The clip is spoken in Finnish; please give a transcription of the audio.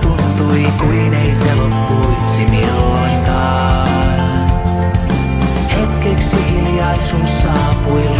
tuntui kuin ei se loppuisi milloinkaan. Hetkeksi hiljaisuus saapui